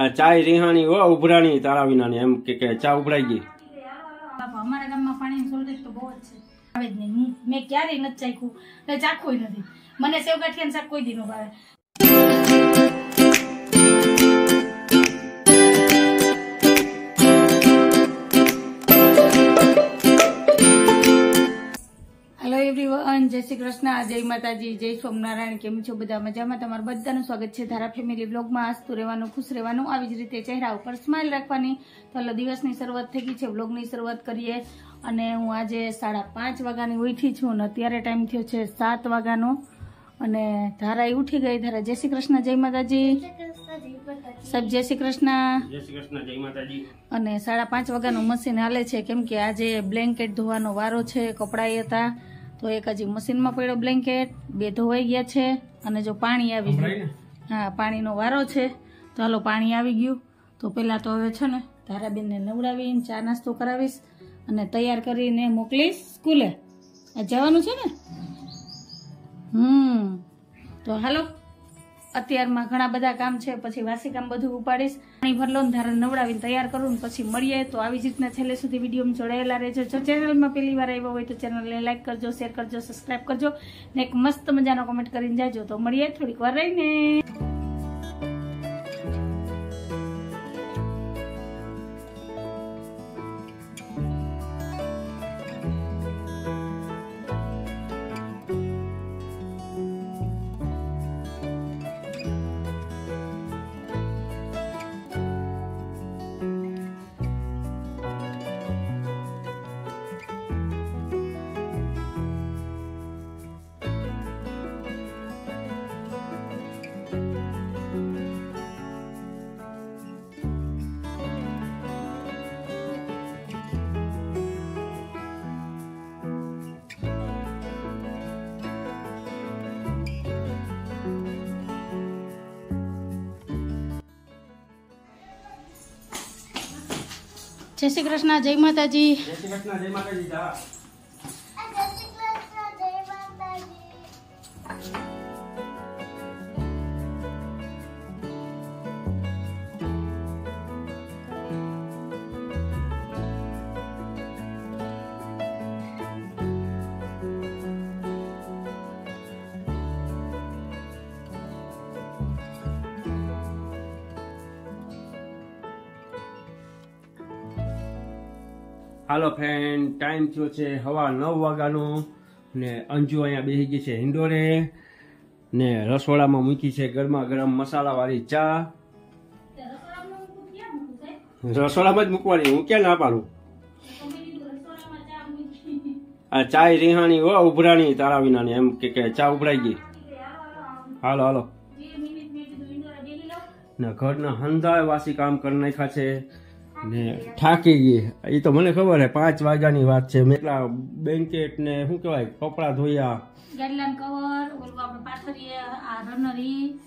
આ ચાય રીહાણી હો ઉભરાણી તારા વિનાની એમ કે ચા ઉભરાઈ ગઈ. અમારા ગામમાં પાણીની શોર્ટેજ તો બહુ જ છે. આવે જ નહીં. મેં ક્યારેય નથી ચાખ્યું. ને ચાખું નથી. મને સેવ ગાંઠિયાનું શાક કોઈ દી ભાવે. એવરીવન જય શ્રી કૃષ્ણ જય માતાજી જય સ્વામિનારાયણ કેમ છો બધા મજામાં? તમારું બધાનું સ્વાગત છે ધારા ફેમિલી બ્લોગમાં હસતું રહેવાનું ખુશ રહેવાનું આવી જ રીતે ચહેરા ઉપર સ્માઇલ રાખવાની. તો દિવસની શરૂઆત થઈ ગઈ છે બ્લોગની શરૂઆત કરીએ. અને હું આજે સાડા પાંચ વાગ્યાની ઉઠી છું અને અત્યારે ટાઈમ થયો છે સાત વાગ્યાનો. અને ધારા ઉઠી ગઈ. ધારા જય શ્રી કૃષ્ણ જય માતાજી. સાહેબ જય શ્રી કૃષ્ણ. જય શ્રી કૃષ્ણ જય માતાજી. અને સાડા પાંચ વાગ્યાનું મશીન હાલે છે. કેમ કે આજે બ્લેન્કેટ ધોવાનો વારો છે કપડાં હતા. તો એક હજી મશીનમાં પડ્યો બ્લેન્કેટ બે ધોવાઈ ગયા છે અને જો પાણી આવી ગયું. હા પાણીનો વારો છે. તો હાલો પાણી આવી ગયું. તો પહેલાં તો હવે છે ને ધારાબેનને નવડાવીને ચા નાસ્તો કરાવીશ અને તૈયાર કરીને મોકલીશ સ્કૂલે. આ જવાનું છે ને? હમ. તો હાલો. અત્યારમાં ઘણા બધા કામ છે, પછી વાસી કામ બધું ઉપાડીશ. પાણી ભરલો ધારણ નવડાવીને તૈયાર કરું પછી મળીએ તો આવી જ રીતના છેલ્લે સુધી વિડીયોમાં જોડાયેલા રહેજો. જો ચેનલમાં પહેલી વાર આવ્યો હોય તો ચેનલને લાઈક કરજો શેર કરજો સબસ્ક્રાઈબ કરજો ને એક મસ્ત મજાનો કોમેન્ટ કરીને જાજો. તો મળીએ થોડીક વાર રહીને. જય શ્રી કૃષ્ણ જય માતાજી. જય શ્રી કૃષ્ણ જય માતાજી હાલો ફ્રેન્ડ ટાઈમ થયો છે હવા નવ વાગ્યાનો ને અંજુ અહીંયા બેસી ગઈ છે હિંડોરે ને રસોડામાં મૂકી છે ગરમા ગરમ મસાલાવાળી ચા. રસોડામાં જ મૂકવાની હું ક્યાં ના પાડું? આ ચા રીહાણી હો ઉભરાણી તારા વિનાની એમ કે કે ચા ઉભરાઈ ગઈ. હાલો હાલો ને ઘરના હંધાય વાસી કામ કરી નાખ્યા છે. ને થાકી ગઈ. એ તો મને ખબર હે પાંચ વાગ્યાની વાત છે. મેં એટલા બેન્કેટ ને શું કહેવાય કપડાં ધોયા. ગાડલાન કવર ઓલું આપણે પાથરીએ આ રનરી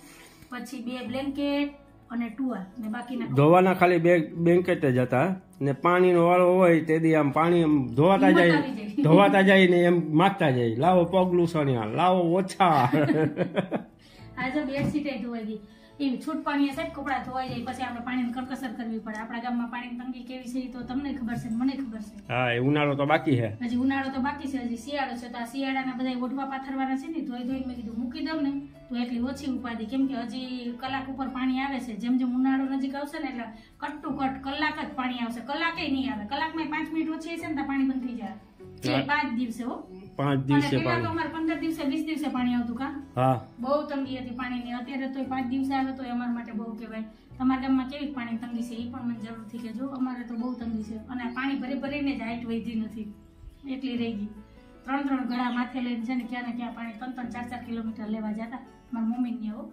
પછી બે બ્લેન્કેટ અને ટુવાલ ને બાકીના ધોવાના ખાલી બે બેન્કેટ જ હતા. ને પાણીનો વાળો હોય તે દી આમ પાણી આમ ધોવાતા જાય. ધોવાતા જાય ને એમ માગતા જાય. લાવો પગલું સણ્યા લાવો ઓછા. આજે બેડશીટ ધોવાઈ ગઈ. એવી છૂટ પાણી સાહેબ કપડાં ધોવાઈ જાય પછી આપણે પાણીની કરકસર કરવી પડે. આપણા ગામમાં પાણીની તંગી કેવી છે તો તમને ખબર છે મને ખબર છે. હા એ ઉનાળો તો બાકી છે. હજી ઉનાળો તો બાકી છે હજી શિયાળો છે તો આ શિયાળાના બધા ઓઢવા પાથરવાના છે ને ધોઈ ધોઈ મેં કીધું મૂકી દઉં ને તો એટલી ઓછી ઉપાધિ. કેમ કે હજી કલાક ઉપર પાણી આવે છે જેમ જેમ ઉનાળો નજીક આવશે ને એટલે કટ ટુ કટ કલાક જ પાણી આવશે. કલાકે નહીં આવે. કલાકમાં પાંચ મિનિટ ઓછી હશે ને તો પાણી બંધ થઈ જાય. પાંચ દિવસે હો. પાંચ દિવસે પાણી. અમારે પંદર દિવસે વીસ દિવસે પાણી આવતું કા? હા. બહુ તંગી હતી પાણીની. અત્યારે તો પાંચ દિવસે આવે તો અમારા માટે બહુ કહેવાય. તમારા ગામમાં કેવી પાણી તંગી છે એ પણ મને જરૂરથી કહેજો. અમારે તો બહુ તંગી છે. અને પાણી ભરી ભરીને જ હાઈટ વધી નથી. એટલી રહી ગઈ. ત્રણ ત્રણ ઘડા માથે લઈને છે ને ક્યાં ને ક્યાં પાણી ત્રણ ત્રણ ચાર ચાર કિલોમીટર લેવા જતા. મારા મમ્મી ને આવો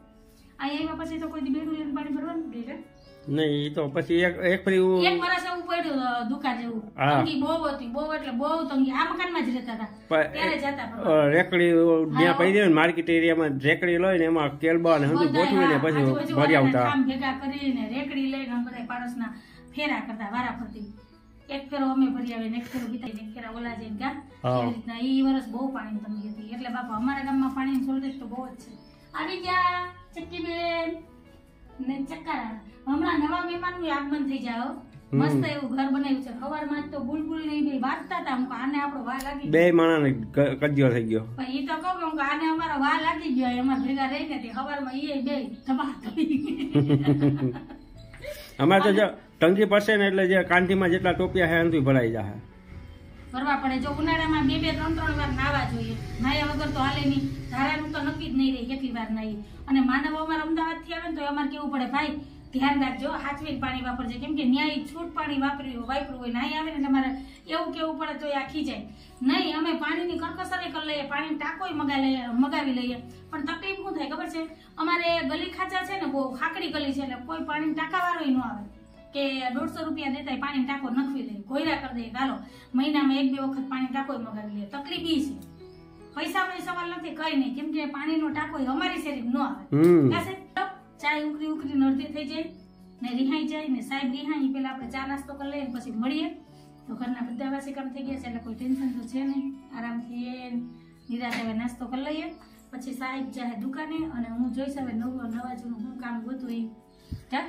અહીંયા આવ્યા પછી તો કોઈ બેડું લઈને પાણી ભરવાનું જ નહીં એ તો પછી એક એક ફરી હું- એક વર્ષ એવું પડ્યું દુકાન જેવું. તંગી બહુ હતી બહુ એટલે બહુ તંગી. આ મકાનમાં જ રહેતા હતા. ત્યારે જતા રેકડી જ્યાં પડી ને માર્કેટ એરિયામાં રેકડી લઈને એમાં કેલબા ને હંધું ગોઠવીને પછી ભરી આવતા. કામ ભેગા કરીને રેકડી લઈને અમે બધા પાડોશના ફેરા કરતા વારા ફરતી એક ફેરો અમે ભરી આવીને એક ફેરો બીતા એક ફેરા ઓલા જઈને ગા એ રીતના વર્ષ બહુ પાણી તંગી હતી. એટલે બાપા અમારા ગામમાં પાણીની શોર્ટેજ તો બહુ જ છે. આવી ગયા ચક્કી બેન ને ચક્કર હમણાં નવા મહેમાનનું આગમન થઈ જાય હો. મસ્ત એવું ઘર બનાવ્યું છે. સવારમાં તો બુલબુલ ને ઈ બે વાગતા હતા. હું આને આપણો વાહ લાગી બે માણસને ક- કજિયો થઈ ગયો. પણ એ તો કહું કે હું આને અમારો વાહ લાગી ગયો. એમાં ભેગા રહીને તે સવારમાં એ બે ધબા ધબી. અમારે તો જો ટંકી પડશે ને એટલે જે કાંધીમાં જેટલા ટોપિયા છે એનાથી ભરાઈ જાય ફરવા પડે. જો ઉનાળામાં બે બે ત્રણ ત્રણ વાર નાવા જોઈએ. નાયા વગર તો હાલે નહીં. ધારાનું તો નક્કી જ નહીં રહે કેટલી વાર નાહી અને માનવ અમારે અમદાવાદથી આવે ને તો અમારે કેવું પડે, ભાઈ, ધ્યાન રાખજો. હાચવીને પાણી વાપરજે. કેમ કે ન્યાય છૂટ પાણી વાપર્યું વાપરવું હોય, નાહી આવે ને તમારે એવું કેવું પડે તો એ આખી જાય નહીં, અમે પાણીની કરકસરે કરી લઈએ પાણી ટાંકોય મગા લઈએ, મગાવી લઈએ. પણ તકલીફ શું થાય ખબર છે? અમારે ગલી ખાચા છે ને, બહુ ખાકડી ગલી છે એટલે કોઈ પાણી ટાંકાવાળો ન આવે. કે દોઢસો રૂપિયા દેતા પાણી ટાંકો નખવી દે કોયરા કરી દે ચાલો મહિનામાં એક બે વખત પાણી ટાંકો મગાવી લે તકલીફ ઈ છે. પૈસાનો સવાલ નથી કઈ નહીં. કેમ કે પાણીનો ટાંકો અમારી શેરી ન આવે. ચાય ઉકરી ઉકરી અડધી થઈ જાય. ને રિહાઈ જાય ને સાહેબ રિહાઈ પેલા આપણે ચા નાસ્તો કરી લઈએ પછી મળીએ. તો ઘરના બધા વાસી કામ થઈ ગયા છે એટલે કોઈ ટેન્શન તો છે નહીં. આરામથી એ નિરાશ હવે નાસ્તો કરી લઈએ. પછી સાહેબ જાય દુકાને અને હું જોઈશ હવે નવું નવા જૂનું હું કામ ગોતું એ હા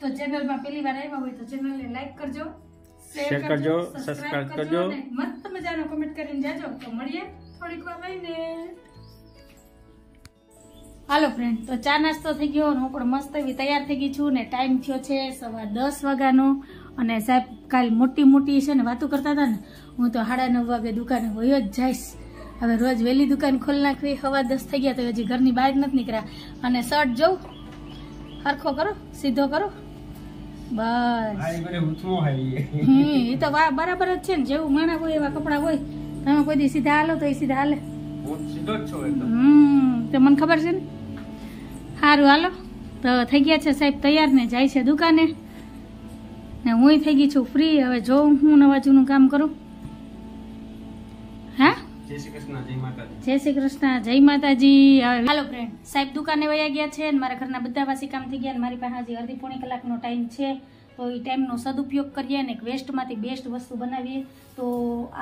તો ચેનલમાં પહેલી વાર આવ્યા હોય તો ચેનલને લાઈક કરજો શેર કરજો, સબસ્ક્રાઇબ કરજો. અને મસ્ત મજાનો કમેન્ટ કરીને જાજો. તો મળીએ થોડીક વાર રહીને. હાલો ફ્રેન્ડ તો ચા નાસ્તો થઈ ગયો હું પણ મસ્ત એવી તૈયાર થઈ ગઈ છું ને ટાઈમ થયો છે સવા દસ વાગ્યાનો. અને સાહેબ કાલ મોટી મોટી છે ને વાતો કરતા હતા ને હું તો સાડા નવ વાગે દુકાને વયો જ જઈશ. હવે રોજ વહેલી દુકાન ખોલી નાખવી સવા દસ થઈ ગયા તો હજી ઘરની બહાર નથી નીકળ્યા. અને શર્ટ જોઉં હરખો કરો સીધો કરો. બસ. એ તો બરાબર જ છે ને જેવું માણા હોય એવા કપડા હોય તમે કોઈ દી સીધા હાલો તો એ સીધા હાલે. હમ તો મને ખબર છે ને? સારું હાલો. તો થઈ ગયા છે સાહેબ તૈયાર ને જાય છે દુકાને. ને હું થઈ ગઈ છું ફ્રી હવે જોઉં હું નવા જૂનું કામ કરું. જય શ્રી કૃષ્ણ, જય માતાજી. જય જય હાલો ફ્રેન્ડ સાહેબ દુકાને વયા ગયા છે અને મારા ઘરના બધા વાસી કામ થઈ ગયા મારી પાસે હજી અડધી પોણી કલાકનો ટાઈમ છે. તો એ ટાઈમનો સદુપયોગ કરીએ અને વેસ્ટમાંથી બેસ્ટ વસ્તુ બનાવીએ. તો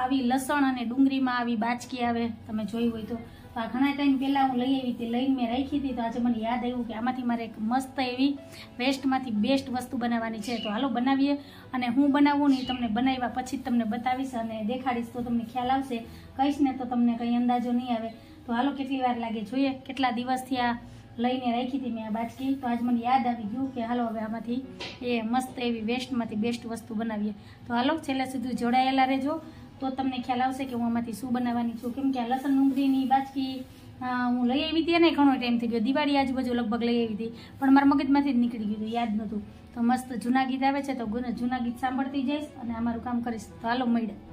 આવી લસણ અને ડુંગળીમાં આવી બાચકી આવે, તમે જોઈ હોય તો. આ ઘણા ટાઈમ પહેલાં હું લઈ આવી લઈને મેં રાખી હતી. તો આજે મને યાદ આવ્યું કે આમાંથી મારે એક મસ્ત એવી વેસ્ટમાંથી બેસ્ટ વસ્તુ બનાવવાની છે. તો હાલો બનાવીએ અને હું બનાવું ને તમને બનાવ્યા પછી જ તમને બતાવીશ અને દેખાડીશ તો તમને ખ્યાલ આવશે. કહીશ ને તો તમને કંઈ અંદાજો નહીં આવે. તો હાલો કેટલી વાર લાગે જોઈએ? કેટલા દિવસથી આ લઈને રાખી હતી મેં આ બાચકી તો આજ મને યાદ આવી ગયું કે હાલો હવે આમાંથી એ મસ્ત એવી વેસ્ટમાંથી બેસ્ટ વસ્તુ બનાવીએ. તો હાલો છેલ્લે સુધી જોડાયેલા રહેજો. તો તમને ખ્યાલ આવશે કે હું આમાંથી શું બનાવવાની છું. કેમ કે આ લસણ ડુંગળીની બાચકી અ, હું લઈ આવી હતી અને ઘણો ટાઈમ થઈ ગયો. દિવાળી આજુબાજુ લગભગ લઈ આવી હતી. પણ મારા મગજમાંથી જ નીકળી ગયું હતું યાદ નહોતું. તો મસ્ત જૂના ગીત આવે છે તો જૂના ગીત સાંભળતી જઈશ અને અમારું કામ કરીશ. તો હાલો મળ્યા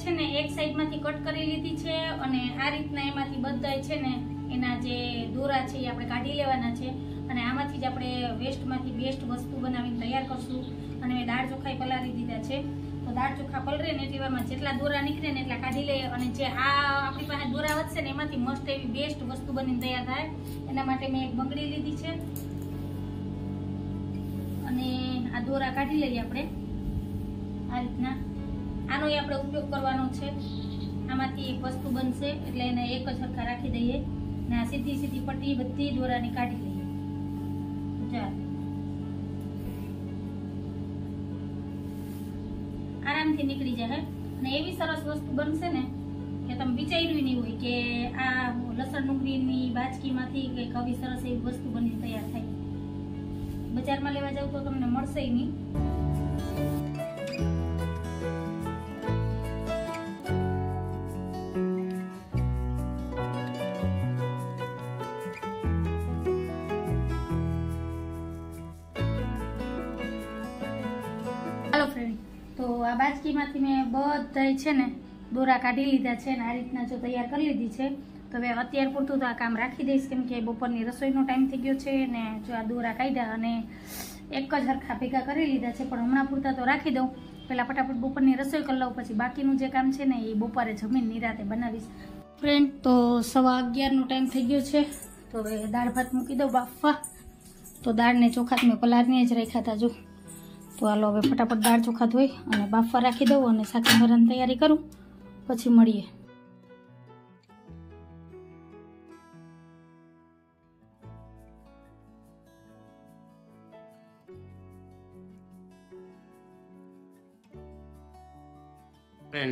છે ને, એક સાઈડમાંથી કટ કરી લીધી છે અને આ રીતના એમાંથી બધા છે ને, એના જે દોરા છે એ આપણે કાઢી લેવાના છે અને આમાંથી જ આપણે વેસ્ટમાંથી બેસ્ટ વસ્તુ બનાવીને તૈયાર કરશું. અને મેં દાળ ચોખાઈ પલાળી દીધા છે. તો દાળ ચોખા પલરે ને એટલી વારમાં જેટલા દોરા નીકળે ને એટલા કાઢી લઈએ અને જે આ આપણી પાસે દોરા વધશે ને એમાંથી મસ્ત એવી બેસ્ટ વસ્તુ બનીને તૈયાર થાય. એના માટે મેં એક બંગડી લીધી છે. અને આ દોરા કાઢી લઈએ આપણે. આ રીતના. આનો આપણે ઉપયોગ કરવાનો છે. આમાંથી એક વસ્તુ બનશે, એટલે એને એક જ સરખા રાખી દઈએ ને આ સીધી સીધી પટ્ટી બધી દોરાની કાઢી લઈએ. ચાલ. આરામથી નીકળી જાય અને એવી સરસ વસ્તુ બનશે ને કે તમે વિચાર્યું નહીં હોય કે આ લસણ ડુંગળીની બાચકીમાંથી કંઈક આવી સરસ એવી વસ્તુ બની તૈયાર થાય. બજારમાં લેવા જાવ તો તમને મળશે નહીં. બધાય છે ને દોરા કાઢી લીધા છે ને આ રીતના જો તૈયાર કરી લીધી છે. તો હવે અત્યાર પૂરતું તો આ કામ રાખી દઈશ, કેમ કે બપોરની રસોઈનો ટાઈમ થઈ ગયો છે ને જો આ દોરા કાઢ્યા અને એક જ હરખા ભેગા કરી લીધા છે, પણ હમણાં પૂરતા તો રાખી દઉં. પહેલાં ફટાફટ બપોરની રસોઈ કરી લઉં, પછી બાકીનું જે કામ છે ને એ બપોરે જમીન નિરાતે બનાવીશ. ફ્રેન્ડ તો સવા અગિયારનો ટાઈમ થઈ ગયો છે. તો હવે દાળ ભાત મૂકી દઉં બાફવા. તો દાળને ચોખા મેં પલાળને જ રાખ્યા હતા, જો. તો હાલો હવે ફટાફટ દાળ ચોખા ધોઈ અને બાફવા રાખી દઉં અને સાખી ભરાની તૈયારી કરું. પછી મળીએ.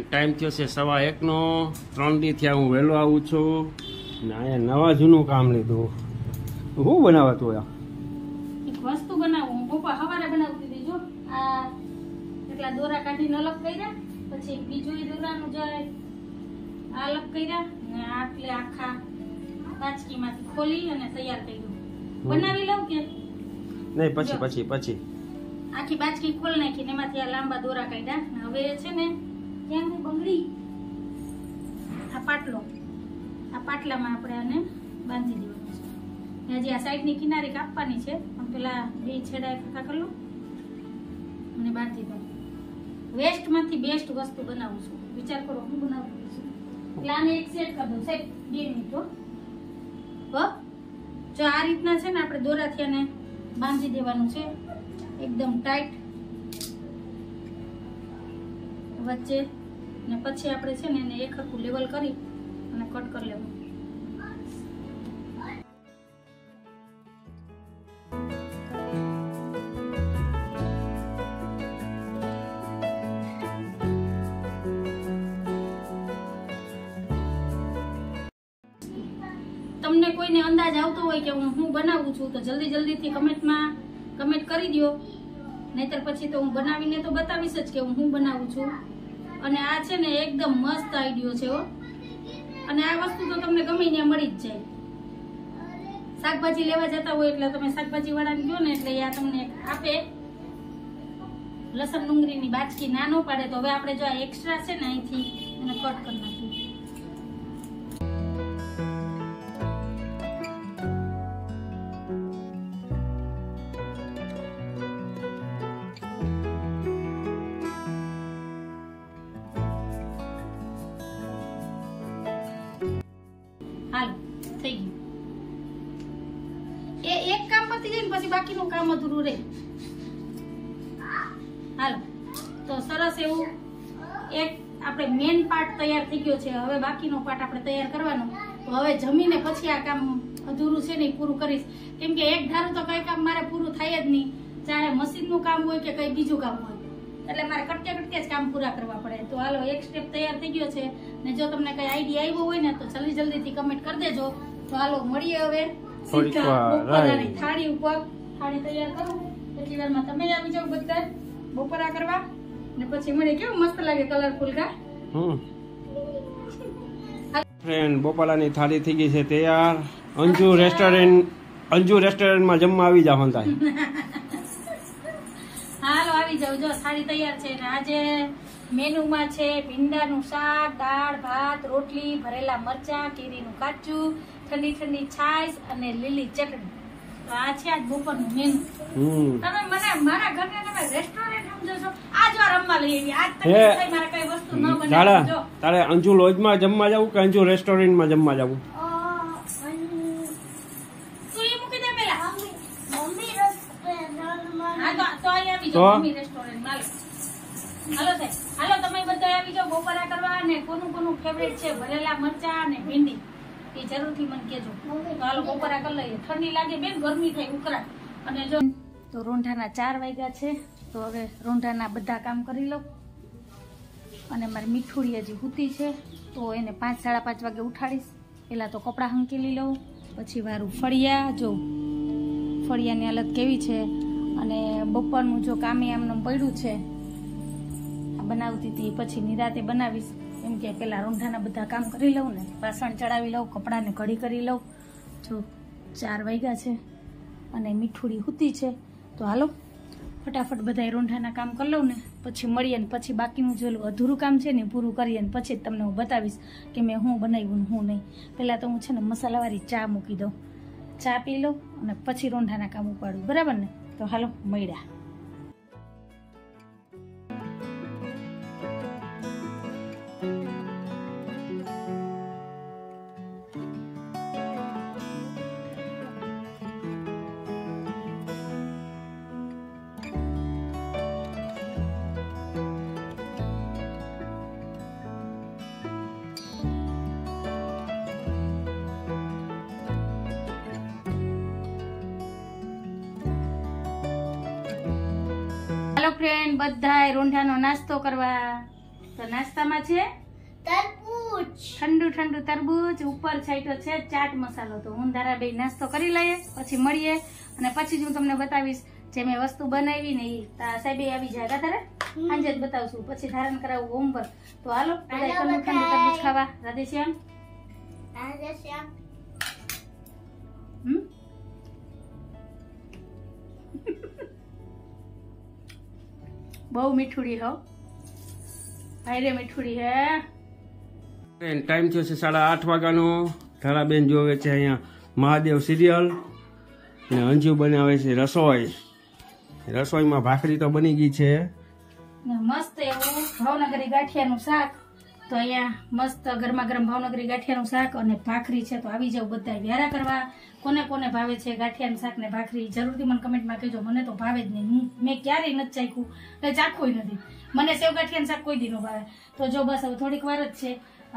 ટાઈમ થયો છે સવા એકનો. ત્રણ દી થયા હું વહેલો આવું છું. ને અહીંયા નવા જૂનું કામ લીધું. શું બનાવતું આ એક વસ્તુ બનાવું. પપ્પા સવારે બનાવતી આ એટલા દોરા કાઢીને અલગ કર્યા પછી બીજું એ દોરાનું આ અલગ કર્યા ને આટલે આખા બાચકીમાંથી ખોલી અને તૈયાર કર્યું. બનાવી લઉં કે? નહીં પછી પછી પછી. આખી બાચકી ખોલ નાખી ને એમાંથી આ લાંબા દોરા કાઢ્યા. હવે છે ને ક્યાં બંગડી? આ પાટલો. આ પાટલામાં આપણે આને બાંધી દેવાનું છે. ને હજી આ સાઈડની કિનારી કાપવાની છે. પણ પેલા બે છેડા એકઠા કરી લઉં. અને બાંધી દઉં વેસ્ટમાંથી બેસ્ટ વસ્તુ બનાવું છું. વિચાર કરો, હું બનાવું છું? એટલે આને એક સેટ કરી દઉં. સાહેબ, બે મિનિટ? જો આ રીતના છે ને, આપણે દોરાથી આને બાંધી દેવાનું છે. એકદમ ટાઈટ વચ્ચે. ને પછી આપણે છે ને, એને એક હરખું લેવલ કરી અને કટ કરી લેવું તમને કોઈને અંદાજ આવતો હોય કે હું હું બનાવું છું, તો જલ્દી જલ્દીથી કમેન્ટમાં કમેન્ટ કરી દો નહીતર પછી તો હું બનાવીને તો બતાવીશ જ કે હું હું બનાવું છું. અને આ છે ને એકદમ મસ્ત આઈડિયો છે હો. અને આ વસ્તુ તો તમને ગમે ત્યાં મળી જ જાય. શાકભાજી લેવા જતા હોય એટલે તમે શાકભાજી વાળાને કહો ને એટલે આ તમને આપે. લસણ ડુંગળીની બાચકી નાનો પાડે, તો હવે આપણે જો આ એક્સ્ટ્રા છે ને અહીંથી એને કટ કરી નાખીએ. ગયો છે. હવે બાકીનો પાટ આપણે તૈયાર કરવાનો. તો હવે જમીને પછી આ કામ અધૂરું છે ને પૂરું કરીશ. કેમ કે એક ધારું તો કઈ કામ મારે પૂરું થાય જ નહીં. ચાહે મશીનનું કામ હોય કે કઈ બીજું કામ હોય. એટલે મારે કટકે કટકે જ કામ પૂરા કરવા પડે. તો હાલો એક સ્ટેપ તૈયાર થઈ ગયો છે. ને જો તમને કઈ આઈડિયા આવ્યો હોય ને તો જલ્દી જલ્દીથી કમેન્ટ કરી દેજો. તો હાલો મળીએ હવે. થાળી ઉપર થાળી તૈયાર કરું. એટલી વારમાં તમે આવી જાઓ બધા બપોરા કરવા. ને પછી મને કેવું મસ્ત લાગે કલરફુલ કા? હમ. ફ્રેન્ડ બોપાલાની થાળી થઈ ગઈ છે તૈયાર. અંજુ રેસ્ટોરન્ટ અંજુ રેસ્ટોરન્ટમાં જમવા આવી જાવ હંતાય. હાલો આવી જાવ જો થાળી તૈયાર છે ને આજે મેનુમાં છે ભીંડાનું શાક દાળ ભાત રોટલી ભરેલા મરચા કેરીનું કાચું ઠંડી ઠંડી છાશ અને લીલી ચટણી. તો આ છે આજ બપોરનું મેનુ. તમે મને મારા ઘરને તમે રેસ્ટોરન્ટ તારા બનાવી જો. તારે અંજુ લોજમાં જમવા જવું કે અંજુ રેસ્ટોરન્ટમાં જમવા જવું? તું એ મૂકી દે પેલા. હા તો તો અહીં આવી તો? જાઓ મમ્મી રેસ્ટોરન્ટ હાલો. હાલો તમે બધા આવી જાઓ બપોરા કરવા અને કોનું કોનું ફેવરેટ છે? ભરેલા મરચા અને ભીંડી. એ જરૂરથી મને કહેજો. તો હાલો બપોરા કરી લઈએ. ઠંડી લાગે બેન ગરમી થાય ઉકળાટ અને જો તો રોંઢાના ચાર વાગ્યા છે. તો હવે રોંઢાના બધા કામ કરી લઉં. અને મારી મીઠુડી હજી હૂતી છે, તો એને પાંચ સાડા પાંચ વાગે ઉઠાડીશ. પહેલાં તો કપડાં હંકેલી લઉં, પછી મારું ફળિયા, જો ફળિયાની હાલત કેવી છે, અને બપોરનું જો કામે આમનું પડ્યું છે બનાવતી હતી પછી નિરાતે બનાવીશ. એમ કે પેલા રોંઢાના બધા કામ કરી લઉં ને, વાસણ ચડાવી લઉં, કપડાને ઘડી કરી લઉં. જો ચાર વાગ્યા છે, અને મીઠુડી હૂતી છે. તો હાલો ફટાફટ બધા રોંઢાના કામ કરી લઉં ને, પછી મળીએ ને પછી બાકીનું જે અધૂરું કામ છે ને પૂરું કરીએ ને પછી તમને હું બતાવીશ કે મેં હું બનાવ્યું ને હું નહીં. પહેલાં તો હું છે ને મસાલાવાળી ચા મૂકી દઉં. ચા પી લઉં અને પછી રોંઢાના કામ ઉપાડું. બરાબર ને? તો હાલો, મળ્યા. હાલો ફ્રેન્ડ બધાય રોંઢાનો નાસ્તો કરવા. તો નાસ્તામાં છે? તરબૂચ. ઠંડુ ઠંડુ તરબૂચ ઉપર છાંટ્યો છે ચાટ મસાલો. તો હું ધારા બે નાસ્તો કરી લઈએ પછી મળીએ અને પછી જ હું તમને બતાવીશ જે મેં વસ્તુ બનાવી ને એ સાહેબે આવી જાય તારે સાંજે જ બતાવશું. પછી ધારણ કરાવવું હોમવર્ક. તો હાલો ઠંડુ ઠંડુ. તરબૂચ ખાવા. રાધેશ્યામ રાધેશ્યામ હમ? બહુ મીઠુડી હો. ભાઈ રે મીઠુડી હે. બેન ટાઈમ થયો છે સાડા આઠ વાગ્યાનો. ધારાબેન જોવે છે અહીંયા મહાદેવ સિરિયલ. ને અંજુ બનાવે છે રસોઈ. રસોઈમાં ભાખરી તો બની ગઈ છે. મસ્ત એવું ભાવનગરી ગાંઠિયાનું શાક. તો અહીંયા મસ્ત ગરમા ગરમ ભાવનગરી ગાંઠિયાનું શાક અને ભાખરી છે તો આવી જાવ બધા વ્યારા કરવા. કોને કોને ભાવે છે ગાંઠિયાનું શાક ને ભાખરી જરૂરથી મને કમેન્ટમાં કહેજો. મને તો ભાવે જ નહીં. હું મેં ક્યારેય નથી ચાખ્યું. એટલે ચાખવું નથી. મને સેવ ગાંઠિયાનું શાક કોઈ દીનો ભાવે. તો જો બસ હવે થોડીક વાર જ છે.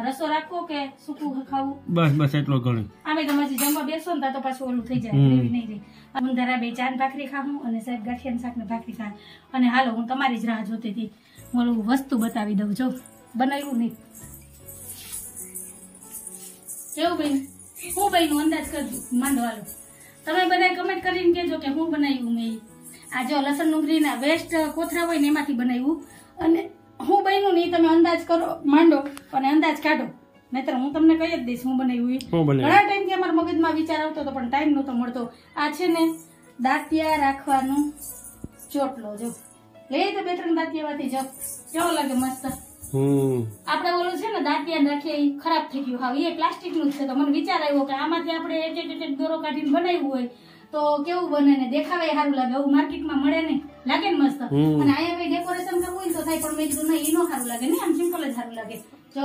રસો રાખવો કે સૂકું ખાવું? બસ બસ એટલો ઘણું. આમે તમે જમવા બેસો ને તો પાછું ઓલું થઈ જાય. એવી નહીં રહી. હું ધરા બે ચાન ભાખરી ખાવું અને સાહેબ ગાંઠિયાનું શાક ને ભાખરી ખાય અને હાલો હું તમારી જ રાહ જોતી હતી. હું ઓલું વસ્તુ બતાવી દઉં જો. બનાવ્યું નહીં. કેવું બેન? હું બેન અંદાજ કરજો માંડો હાલો. તમે બધા કમેન્ટ કરીને કહેજો કે હું બનાવ્યું મેં આ જો લસણ ડુંગળીના વેસ્ટ કોથરા હોય ને એમાંથી બનાવ્યું. અને હું બન્યું ને તમે અંદાજ કરો માંડો અને અંદાજ કાઢો. નહીતર હું તમને કહી જ દઈશ હું બનાવ્યું? ઘણા ટાઈમથી અમારા મગજમાં વિચાર આવતો હતો પણ ટાઈમ નહોતો મળતો. આ છે ને દાંતિયા રાખવાનું ચોટલો જો. લઈ તો બે ત્રણ દાંતિયામાંથી જો. કેવો લાગે મસ્ત? આપણે ઓલું છે ને દાંતિયા રાખીએ ખરાબ થઈ ગયું. હા એ પ્લાસ્ટિકનું જ છે તો મને વિચાર આવ્યો કે આમાંથી આપણે એક એક એક દોરો કાઢીને બનાવ્યું હોય તો કેવું બને ને? દેખાવે સારું લાગે. એવું માર્કેટમાં મળે ને લાગે ને મસ્ત. અને અહીંયા ડેકોરેશન કરવું હોય તો થાય પણ મેં કીધું નહીં ઈ નો સારું લાગે. ને આમ સિમ્પલ જ સારું લાગે. જો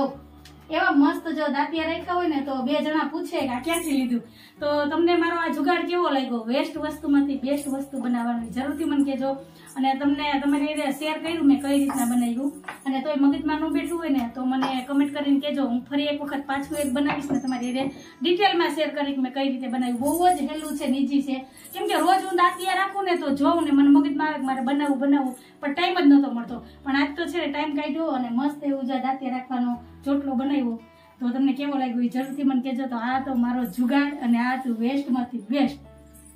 એવા મસ્ત જો દાંતિયા રાખ્યા હોય ને તો બે જણા પૂછે કે આ ક્યાંથી લીધું? તો તમને મારો આ જુગાડ કેવો લાગ્યો? વેસ્ટ વસ્તુમાંથી બેસ્ટ વસ્તુ બનાવવાની જરૂરથી મને કહેજો. અને તમને, તમારી રીતે શેર કર્યું, મેં કઈ રીતના બનાવ્યું? અને તોય મગજમાં ન બેઠું હોય ને, તો મને કમેન્ટ કરીને કહેજો. હું ફરી એક વખત પાછું એક બનાવીશ ને તમારી રીતે ડિટેલમાં શેર કરી મેં કઈ રીતે બનાવ્યું. બહુ જ હેલું છે, નીજી છે. કેમ કે રોજ હું દાંતિયા રાખું ને, તો જોઉં ને, મને મગજમાં આવે મારે બનાવવું બનાવવું. પણ ટાઈમ જ નહોતો મળતો. પણ આજ તો છે ને ટાઈમ કાઢ્યો અને મસ્ત એવું જે દાંતિયા રાખવાનો ચોટલો બનાવ્યો. તો તમને કેવો લાગ્યો એ જરૂરથી મને કહેજો. તો આ તો મારો જુગાડ અને આ તો વેસ્ટમાંથી બેસ્ટ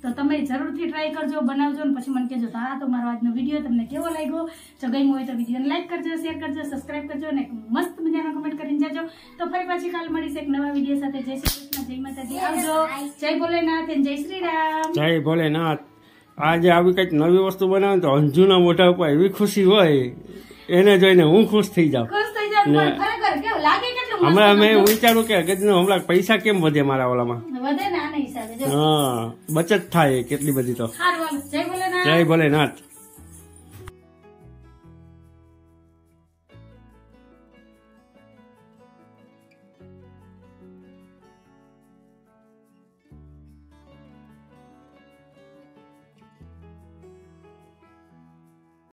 તો તમે જરૂરથી ટ્રાય કરજો બનાવજો ને પછી મને કહેજો તો આ તો મારો આજનો વીડિયો તમને કેવો લાગ્યો? જો ગમ્યો હોય તો વિડીયોને લાઈક કરજો શેર કરજો સબસ્ક્રાઇબ કરજો અને મસ્ત મજાનો કમેન્ટ કરીને જાજો. તો ફરી પાછી કાલ મળીશ એક નવા વીડિયો સાથે. જય શ્રી કૃષ્ણ જય માતાજી. આવજો. જય ભોલેનાથ જય શ્રી રામ. જય ભોલેનાથ. આજે આવી કંઈક નવી વસ્તુ બનાવે તો અંજુના મોઢા ઉપર એવી ખુશી હોય એને જોઈને હું ખુશ થઈ જાઉં. હમણાં મેં વિચાર્યું વિચારું કે કેટલું હમણાં પૈસા કેમ વધે મારા ઓલામાં? હા બચત થાય કેટલી બધી તો. જય ભોલેનાથ.